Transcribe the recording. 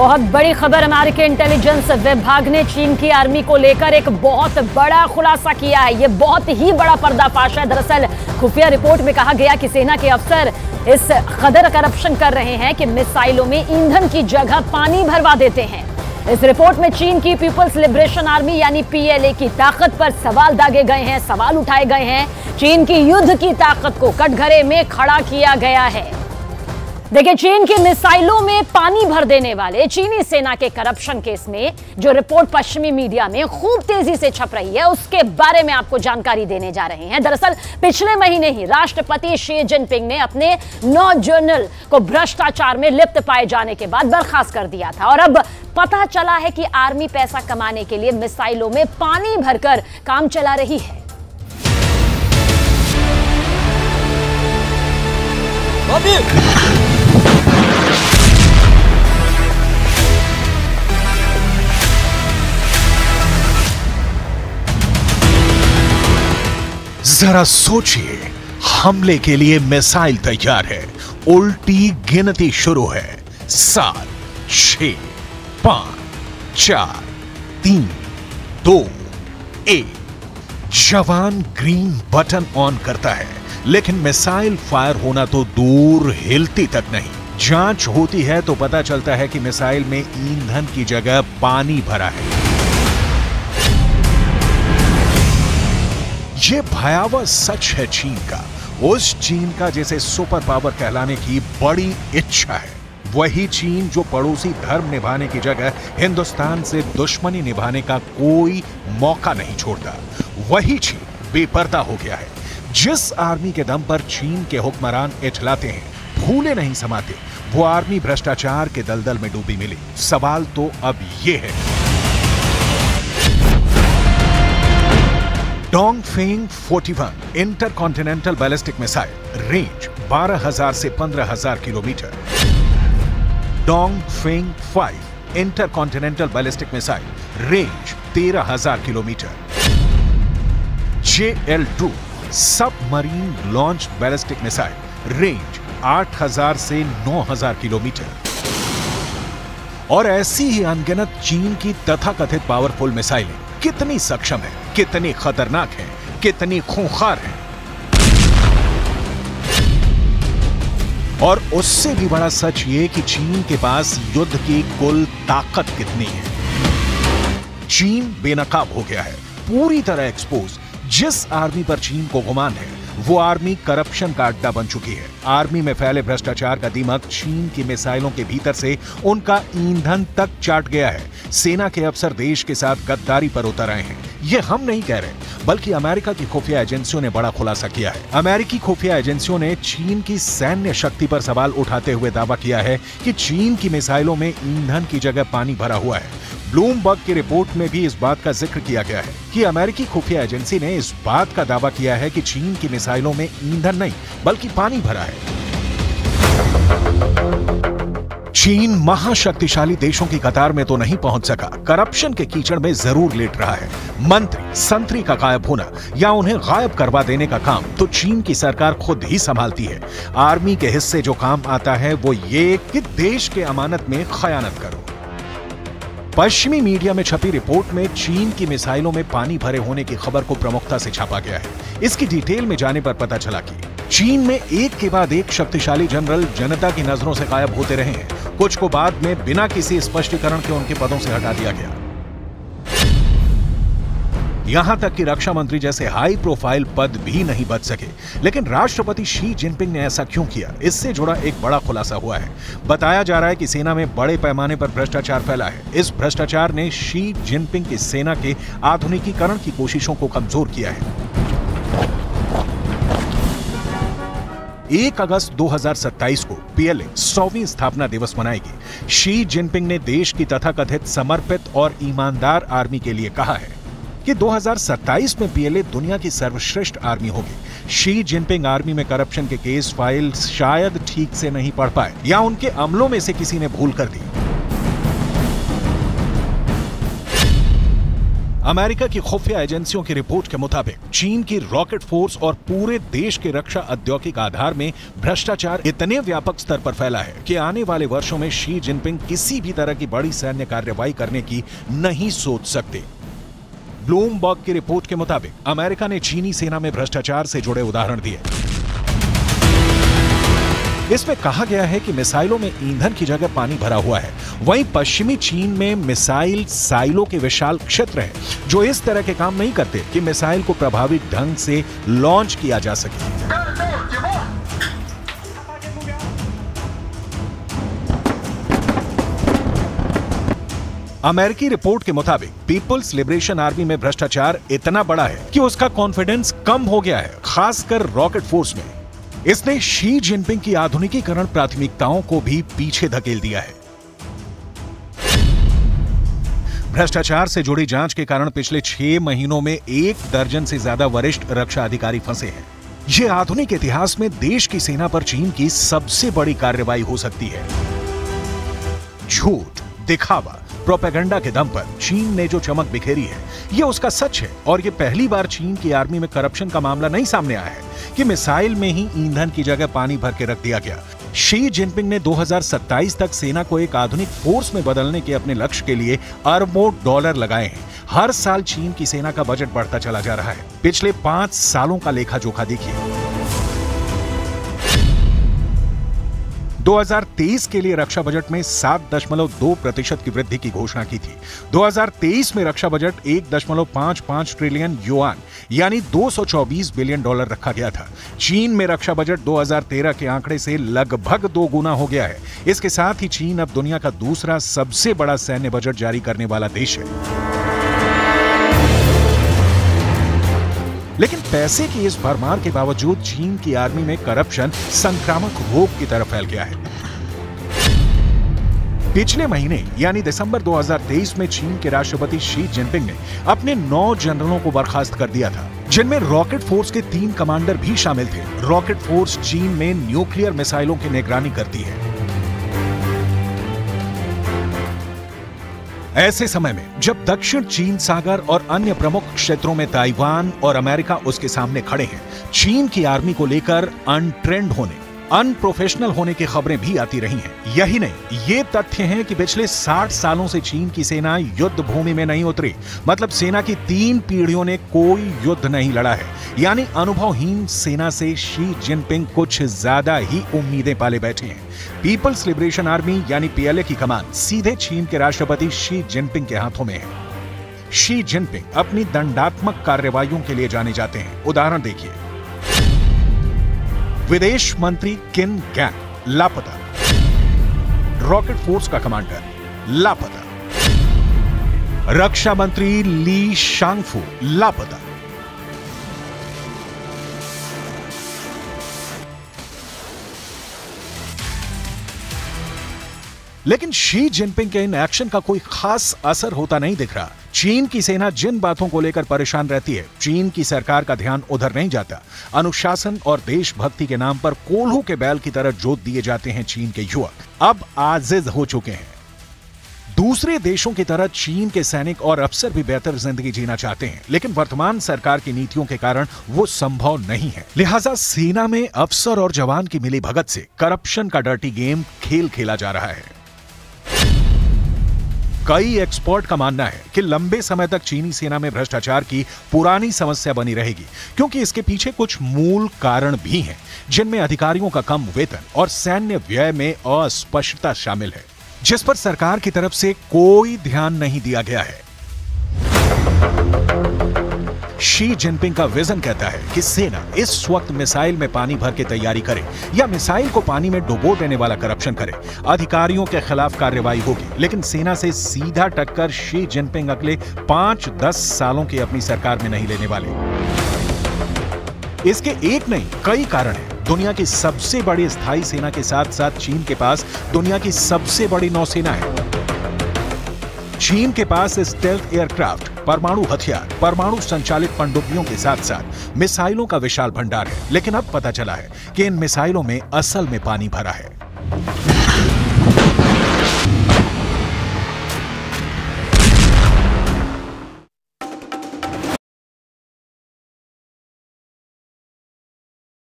बहुत बड़ी खबर अमेरिकी इंटेलिजेंस विभाग ने चीन की आर्मी को लेकर एक बहुत बड़ा खुलासा किया है। ये बहुत ही बड़ा पर्दाफाश है। दरअसल खुफिया रिपोर्ट में कहा गया कि सेना के अफसर इस कदर करप्शन कर रहे हैं कि मिसाइलों में ईंधन की जगह पानी भरवा देते हैं। इस रिपोर्ट में चीन की पीपल्स लिबरेशन आर्मी यानी पीएलए की ताकत पर सवाल दागे गए हैं, सवाल उठाए गए हैं। चीन की युद्ध की ताकत को कटघरे में खड़ा किया गया है। देखिए, चीन की मिसाइलों में पानी भर देने वाले चीनी सेना के करप्शन केस में जो रिपोर्ट पश्चिमी मीडिया में खूब तेज़ी से छप रही है, उसके बारे में आपको जानकारी देने जा रहे हैं। दरअसल, पिछले महीने ही राष्ट्रपति शी जिनपिंग ने अपने नौ जर्नल को भ्रष्टाचार में लिप्त पाए जाने के बाद बर्खास्त कर दिया था। और अब पता चला है कि आर्मी पैसा कमाने के लिए मिसाइलों में पानी भरकर काम चला रही है। जरा सोचिए, हमले के लिए मिसाइल तैयार है, उल्टी गिनती शुरू है। सात छ पाँच, चार, तीन, दो, एक। जवान ग्रीन बटन ऑन करता है, लेकिन मिसाइल फायर होना तो दूर हिलती तक नहीं। जाँच होती है तो पता चलता है कि मिसाइल में ईंधन की जगह पानी भरा है। ये भयावह सच है चीन का। उस चीन का जिसे सुपर पावर कहलाने की बड़ी इच्छा है। वही चीन जो पड़ोसी धर्म निभाने की जगह हिंदुस्तान से दुश्मनी निभाने का कोई मौका नहीं छोड़ता। वही चीन बेपर्दा हो गया है। जिस आर्मी के दम पर चीन के हुक्मरान इठलाते हैं, भूले नहीं समाते, वो आर्मी भ्रष्टाचार के दलदल में डूबी मिली। सवाल तो अब ये है Dong Feng 41 intercontinental ballistic missile range 12,000 से 15,000 kilometre. Dong Feng 5 intercontinental ballistic missile range 13,000 kilometre. J L two submarine launch ballistic missile range 8000 से 9000 किलोमीटर। और ऐसी ही अनगिनत चीन की तथाकथित पावरफुल मिसाइलें कितनी सक्षम है, कितनी खतरनाक है, कितनी खूंखार है। और उससे भी बड़ा सच ये कि चीन के पास युद्ध की कुल ताकत कितनी है। चीन बेनकाब हो गया है, पूरी तरह एक्सपोज जिस आर्मी पर चीन को गुमान है वो आर्मी करप्शन का अड्डा बन चुकी है। आर्मी में फैले भ्रष्टाचार का दीमक चीन की मिसाइलों के भीतर से उनका ईंधन तक चाट गया है। सेना के अफसर देश के साथ गद्दारी पर उतर आए हैं। ये हम नहीं कह रहे, बल्कि अमेरिका की खुफिया एजेंसियों ने बड़ा खुलासा किया है। अमेरिकी खुफिया एजेंसियों ने चीन की सैन्य शक्ति पर सवाल उठाते हुए दावा किया है कि चीन की मिसाइलों में ईंधन की जगह पानी भरा हुआ है। ब्लूमबर्ग की रिपोर्ट में भी इस बात का ज़िक्र किया गया है कि अमेरिकी खुफिया एजेंसी ने इस बात का दावा किया है कि चीन की मिसाइलों में ईंधन नहीं, बल्कि पानी भरा है। चीन महाशक्तिशाली देशों की कतार में तो नहीं पहुँच सका। करप्शन के कीचड़ में ज़रूर लेट रहा है। मंत्री, संतरी का गायब होना या उन्हें गायब करवा देने का काम तो चीन की सरकार खुद ही संभालती है। आर्मी के हिस्से जो काम आता है वो ये कि देश के अमानत में खयानत करो। पश्चिमी मीडिया में छपी रिपोर्ट में चीन की मिसाइलों में पानी भरे होने की खबर को प्रमुखता से छापा गया है। इसकी डिटेल में जाने पर पता चला कि चीन में एक के बाद एक शक्तिशाली जनरल जनता की नज़रों से गायब होते रहे हैं। कुछ को बाद में बिना किसी स्पष्टीकरण के उनके पदों से हटा दिया गया। यहाँ तक कि रक्षा मंत्री जैसे हाई प्रोफ़ाइल पद भी नहीं बच सके। लेकिन राष्ट्रपति शी जिनपिंग ने ऐसा क्यों किया? इससे जुड़ा एक बड़ा खुलासा हुआ है। बताया जा रहा है कि सेना में बड़े पैमाने पर भ्रष्टाचार फैला है। इस भ्रष्टाचार ने शी जिनपिंग की सेना के आधुनिकीकरण की कोशिशों को कमज़ोर किया है। एक अगस्त 2027 को पीएलए सौवीं स्थापना दिवस मनाएगी। शी जिनपिंग ने देश की तथाकथित समर्पित और ईमानदार आर्मी के लिए कहा है। कि 2027 में पीएलए दुनिया की सर्वश्रेष्ठ आर्मी होगी। शी जिनपिंग आर्मी में करप्शन के केस फ़ाइल शायद ठीक से नहीं पढ़ पाए, या उनके अमलों में से किसी ने भूल कर दी। अमेरिका की खुफिया एजेंसियों की रिपोर्ट के मुताबिक, चीन की रॉकेट फोर्स और पूरे देश के रक्षा औद्योगिक आधार में भ्रष्टाचार इतने व्यापक स्तर पर फैला है कि आने वाले वर्षों में शी जिनपिंग किसी भी तरह की बड़ी सैन्य कार्रवाई करने की नहीं सोच सकते। ब्लूमबर्ग की रिपोर्ट के मुताबिक अमेरिका ने चीनी सेना में भ्रष्टाचार से जुड़े उदाहरण दिए। इसमें कहा गया है कि मिसाइलों में ईंधन की जगह पानी भरा हुआ है। वहीं पश्चिमी चीन में मिसाइल साइलों के विशाल क्षेत्र हैं, जो इस तरह के काम नहीं करते कि मिसाइल को प्रभावी ढंग से लॉन्च किया जा सके। अमेरिकी रिपोर्ट के मुताबिक, पीपुल्स लिबरेशन आर्मी में भ्रष्टाचार इतना बड़ा है कि उसका कॉन्फिडेंस कम हो गया है, खासकर रॉकेट फोर्स में। इसने शी जिनपिंग की आधुनिकीकरण प्राथमिकताओं को भी पीछे धकेल दिया है। भ्रष्टाचार से जुड़ी जाँच के कारण पिछले छह महीनों में एक दर्जन से ज़्यादा वरिष्ठ रक्षा अधिकारी फंसे हैं। ये आधुनिक इतिहास में देश की सेना पर चीन की सबसे बड़ी कार्रवाई हो सकती है। झूठ, दिखावा प्रोपेगेंडा के दम पर चीन ने जो चमक बिखेरी है, ये उसका सच है। और ये पहली बार चीन की आर्मी में करप्शन का मामला नहीं सामने आया है कि मिसाइल में ही ईंधन की जगह पानी भर के रख दिया गया। शी जिनपिंग ने 2027 तक सेना को एक आधुनिक फोर्स में बदलने के अपने लक्ष्य के लिए अरबों डॉलर लगाए हैं। हर साल चीन की सेना का बजट बढ़ता चला जा रहा है। पिछले पाँच सालों का लेखा जोखा देखिए। 2023 के लिए रक्षा बजट में 7.2 प्रतिशत की वृद्धि की घोषणा की थी। 2023 में रक्षा बजट 1.55 ट्रिलियन युआन, यानी 224 बिलियन डॉलर रखा गया था। चीन में रक्षा बजट 2013 के आंकड़े से लगभग दो गुना हो गया है। इसके साथ ही चीन अब दुनिया का दूसरा सबसे बड़ा सैन्य बजट जारी करने वाला देश है। लेकिन पैसे की इस भरमार के बावजूद चीन की आर्मी में करप्शन, संक्रामक रोग की तरफ़ फैल गया है। पिछले महीने, यानी दिसंबर 2023 में चीन के राष्ट्रपति शी जिनपिंग ने अपने नौ जनरलों को बर्खास्त कर दिया था, जिनमें रॉकेट फोर्स के तीन कमांडर भी शामिल थे। रॉकेट फोर्स चीन में न्यूक्लियर मिसाइलों की निगरानी करती है। ऐसे समय में, जब दक्षिण चीन सागर और अन्य प्रमुख क्षेत्रों में ताइवान और अमेरिका उसके सामने खड़े हैं, चीन की आर्मी को लेकर अनट्रेंड होने। अनप्रोफेशनल होने की खबरें भी आती रही हैं। यही नहीं, ये तथ्य हैं कि पिछले 60 सालों से चीन की सेना युद्ध भूमि में नहीं उतरी। मतलब सेना की तीन पीढ़ियों ने कोई युद्ध नहीं लड़ा है। यानी अनुभवहीन सेना से शी जिनपिंग कुछ ज़्यादा ही उम्मीदें पाले बैठे हैं। पीपल्स लिबरेशन आर्मी यानी पीएलए की कमान सीधे चीन के राष्ट्रपति शी जिनपिंग के हाथों में है। शी जिनपिंग अपनी दंडात्मक कार्रवाइयों के लिए जाने जाते हैं। उदाहरण देखिए। विदेश मंत्री किन गैंग? लापता। रॉकेट फोर्स का कमांडर, लापता। रक्षा मंत्री ली शांगफू, लापता। लेकिन शी जिनपिंग के इन एक्शन का कोई खास असर होता नहीं दिख रहा। चीन की सेना जिन बातों को लेकर परेशान रहती है, चीन की सरकार का ध्यान उधर नहीं जाता। अनुशासन और देशभक्ति के नाम पर कोल्हू के बैल की तरह जोत दिए जाते हैं चीन के युवक। अब आजिज हो चुके हैं। दूसरे देशों की तरह चीन के सैनिक और अफसर भी बेहतर ज़िंदगी जीना चाहते हैं, लेकिन वर्तमान सरकार की नीतियों के कारण वो संभव नहीं है। लिहाजा सेना में अफसर और जवान की मिली भगत से करप्शन का डर्टी गेम खेल खेला जा रहा है। कई एक्सपर्ट का मानना है कि लंबे समय तक चीनी सेना में भ्रष्टाचार की पुरानी समस्या बनी रहेगी, क्योंकि इसके पीछे कुछ मूल कारण भी हैं, जिनमें अधिकारियों का कम वेतन और सैन्य व्यय में अस्पष्टता शामिल है, जिस पर सरकार की तरफ़ से कोई ध्यान नहीं दिया गया है। शी जिनपिंग का विजन कहता है कि सेना इस वक्त मिसाइल में पानी भर के तैयारी करे या मिसाइल को पानी में डुबो देने वाला करप्शन करे। अधिकारियों के खिलाफ कार्रवाई होगी, लेकिन सेना से सीधा टक्कर शी जिनपिंग अगले पाँच दस सालों की अपनी सरकार में नहीं लेने वाले। इसके एक नहीं, कई कारण हैं। दुनिया की सबसे बड़ी स्थायी सेना के साथ साथ चीन के पास दुनिया की सबसे बड़ी नौसेना है। चीन के पास स्टेल्थ एयरक्राफ्ट परमाणु हथियार, परमाणु संचालित पनडुब्बियों के साथ साथ मिसाइलों का विशाल भंडार है। लेकिन अब पता चला है कि इन मिसाइलों में असल में पानी भरा है।